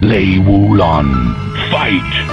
Lei Wulon, fight!